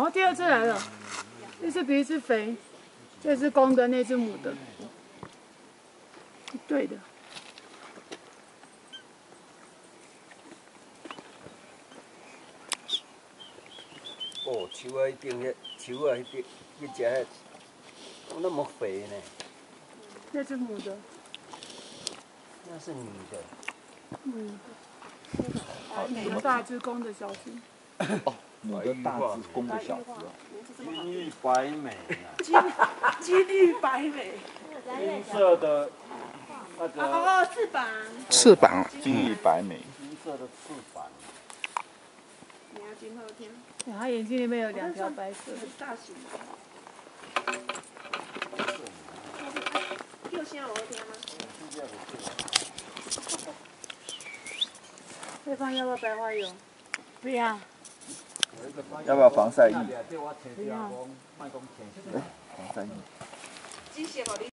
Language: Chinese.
哦，第二只来了，这只比一只肥，这只公的，那只母的，对的。哦，树啊，一定迄树啊，一定去食迄，那么肥呢？那只母的，那是女的。嗯，很大只公的小只。你的大只公的小只，金玉白美金金玉白美，金色的那个哦，翅膀，翅膀，金玉白美，金色的翅膀，你要今后眼睛里面有两条白色的。大型的。又先我天吗？对方要不要白花油？不要。要不要防晒衣？对我切掉讲，卖讲切。防晒衣。